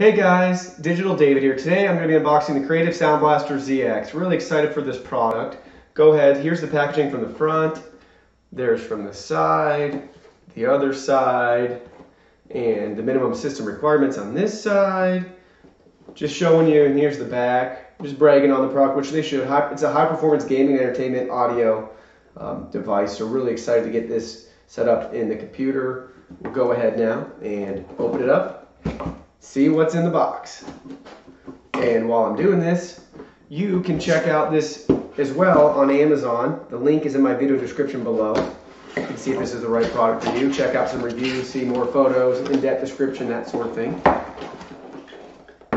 Hey guys, Digital David here. Today I'm going to be unboxing the Creative Sound Blaster ZX. Really excited for this product. Go ahead, here's the packaging from the front, there's from the side, the other side, and the minimum system requirements on this side. Just showing you, and here's the back. Just bragging on the product, which they should. It's a high performance gaming entertainment audio um, device, so really excited to get this set up in the computer. We'll go ahead now and open it up see what's in the box. And while I'm doing this, you can check out this as well on Amazon. The link is in my video description below. You can see if this is the right product for you. Check out some reviews, see more photos, in-depth description, that sort of thing.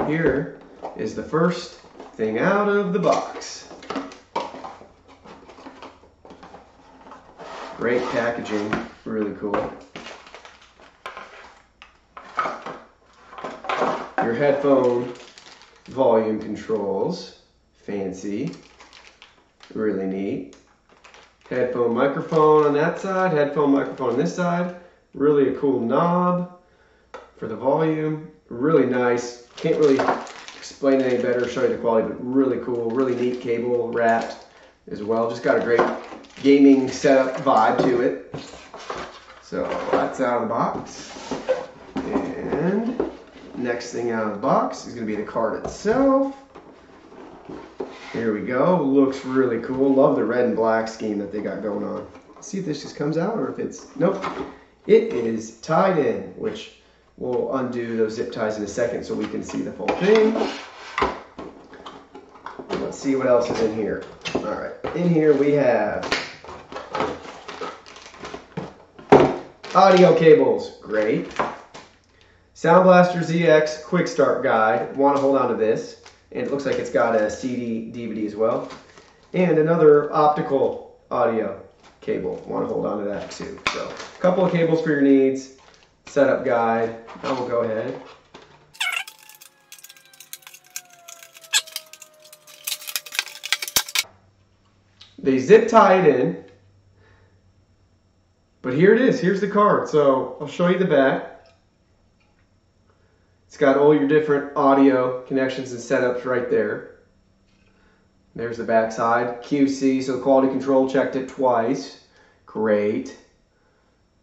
Here is the first thing out of the box. Great packaging, really cool. Headphone volume controls, fancy, really neat. Headphone microphone on that side, headphone microphone on this side. Really a cool knob for the volume, really nice. Can't really explain it any better, show you the quality, but really cool, really neat cable wrapped as well. Just got a great gaming setup vibe to it. So that's out of the box. Next thing out of the box is going to be the card itself. Here we go. Looks really cool. Love the red and black scheme that they got going on. Let's see if this just comes out or if it's... Nope. It is tied in, which we'll undo those zip ties in a second so we can see the full thing. Let's see what else is in here. All right. In here we have audio cables. Great. Sound Blaster ZX Quick Start Guide. Want to hold on to this. And it looks like it's got a CD, DVD as well. And another optical audio cable. Want to hold on to that too. So, a couple of cables for your needs. Setup guide. Now we'll go ahead. They zip tie it in. But here it is. Here's the card. So, I'll show you the back. It's got all your different audio connections and setups right there. There's the backside. QC, so quality control checked it twice. Great.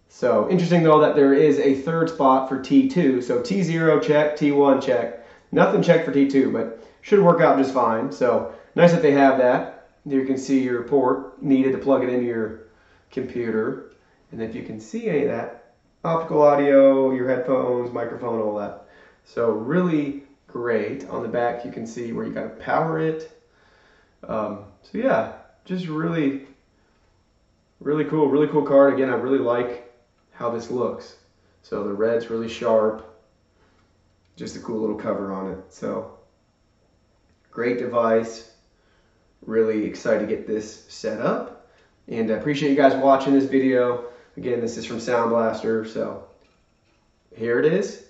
So interesting though that there is a third spot for T2. So T0 check, T1 check. Nothing checked for T2, but should work out just fine. So nice that they have that. You can see your port needed to plug it into your computer. And if you can see any of that, optical audio, your headphones, microphone, all that. So really great. On the back you can see where you gotta power it. Um, so yeah, just really, really cool, really cool card. Again, I really like how this looks. So the red's really sharp. Just a cool little cover on it. So great device. Really excited to get this set up. And I appreciate you guys watching this video. Again, this is from Sound Blaster. So here it is